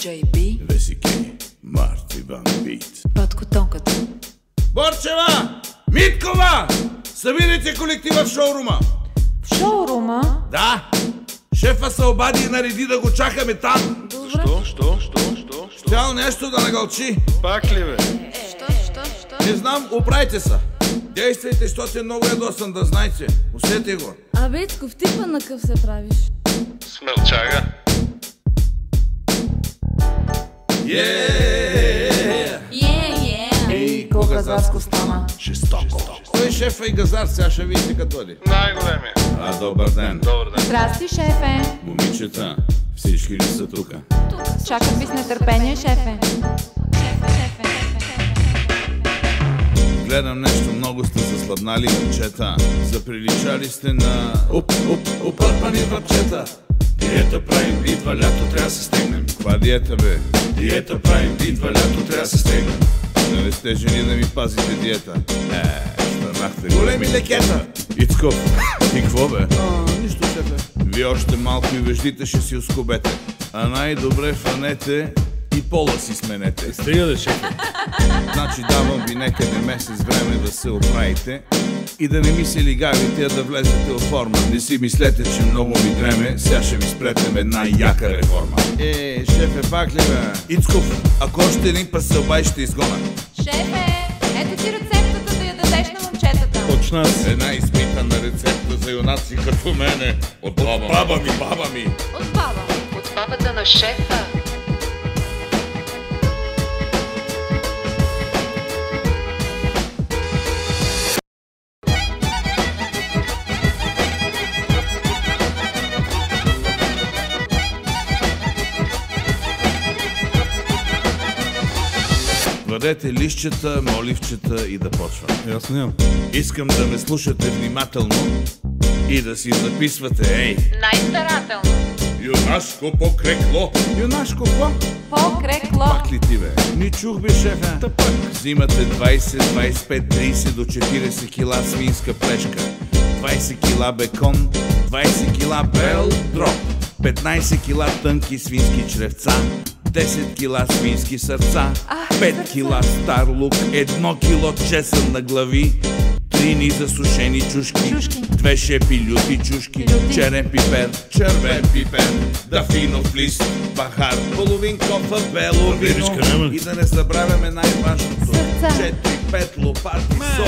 DJ B, Весики, Марти Ван Бит. Патко Тонката. Борчева! Миткова! Събирайте колектива в шоурума! В шоурума? Да! Шефа се обади и нареди да го чакаме там! Добре. Що, що, що, що, що? Щял нещо да нагълчи! Пак ли бе? Що, що, що? Не знам, оправите се! Действайте, защото е много ядосан да знаете. Усете го. Абе, Ицко, в типа на къв се правиш? Смълчага. Е! Е, е. Ей, колко газарско стана. Жестоко. Той шефа и газар, сега ще видите като дойде. Най-големия. А, добър ден. Добър ден. Здрасти, шефе. Момичета, всички ли са тука? Чакам ви с нетърпение, шефе. Гледам нещо, много сте засладнали момчета. Заприличали сте на... Оп, оп, опърпани въпчета. Диета правим, идва лято, трябва да се стегнем. Каква диета бе? Диета правим, идва лято, трябва да се стегнем. Нали сте жени да ми пазите диета? Е, станахте големи лекета. Ицков, и какво бе? А, нищо, шефе. Вие още малко и веждите ще си оскобете. А най-добре фанете и пола си сменете. Стига да шефе. Значи давам ви некъде месец време да се оправите и да не ми се лигавите, а да влезете в форма. Не си мислете, че много ми дреме, сега ще ви спретнем една яка реформа. Е, шефе, пак ли бе? Ицков, ако още един път се обай, ще изгона. Шефе, ето ти рецептата да я дадеш на момчетата. Почна с... Една изпитана рецепта за юнаци като мене. От баба, баба ми, баба ми. От баба. От бабата на шефа. Вадете лищчета, моливчета и да почвам. Ясно нямам. Искам да ме слушате внимателно и да си записвате, ей, Най-старателно. юнашко покрекло. Юнашко какво? По-крекло. Пак ли ти бе? Ни чух бе, шефа. Та пак. Взимате 20, 25, 30 до 40 кила свинска плешка, 20 кила бекон, 20 кила бел дроп, 15 кила тънки свински чревца, 10 кила свински сърца, 5 кила стар лук, 1 кило чесън на глави, Три ни засушени чушки, две шепи люти чушки, черен пипер, червен пипер, дафинов лист, бахар, половин кофа бело вино. и да не забравяме най-важното. Сърца. Четири, пет лопати сол.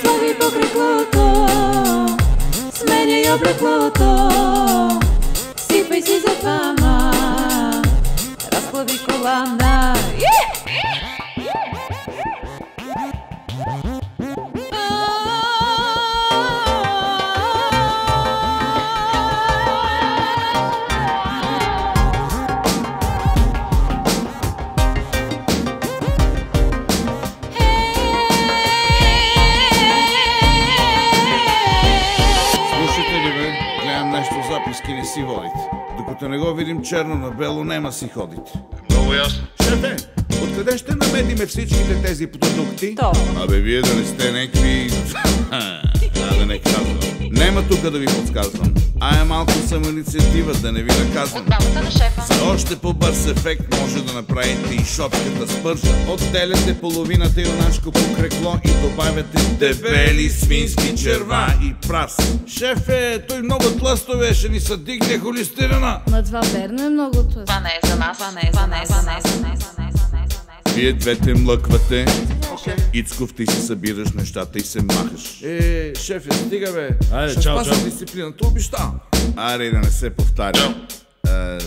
Слагай покреклото, сменяй облеклото, сипай си за Kollu bir kulağımda yeah! Гледам нещо записки не си водите. Докато не го видим черно на бело, нема си ходите. Много ясно. Шефе, откъде ще намедиме всичките тези продукти? То. Абе, вие да не сте някакви... а, да не казвам. Нема тук да ви подсказвам. А е малко самоинициатива, да не ви наказвам. Бабата на шефа. За още по-бърз ефект може да направите и шопката с пържа. Отделяте половината юнашко покрекло и добавяте дебели свински черва и прас. Шефе, той много тлъстове, ще ни се дигне холестерина. Ма това верно е много тлъст. Това не е за нас. Това не е за нас. Това не е за нас. Вие двете млъквате. Ицков, ти си събираш нещата и се махаш. Е, шефе, стига бе. Айде, Ще чао, чао. дисциплината, обещавам. Аре, да не се повтаря. Е,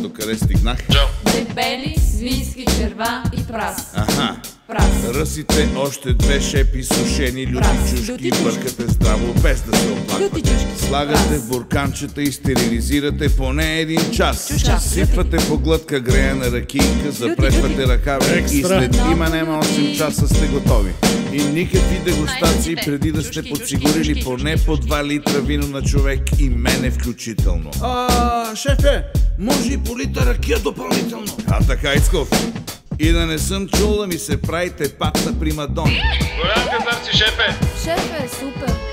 докъде стигнах? Чао. Дебели, свински черва и прас. Аха. Прас. Ръсите още две шепи сушени люти Прас. чушки, Люти бъркате здраво, без да се оплаквате. Слагате Прас. в бурканчета и стерилизирате поне един час. Час. Сипвате по глътка греена ракийка, запресвате ръкаве и след има Много нема 8 люти. часа сте готови. И никакви дегустации преди да сте подсигурили поне по 2 литра вино на човек и мене включително. А, шефе, може и по литър ракия допълнително. А така, Ицков. И да не съм чул да ми се правите пак на примадони. Голям газар си, шефе. Шефе, супер.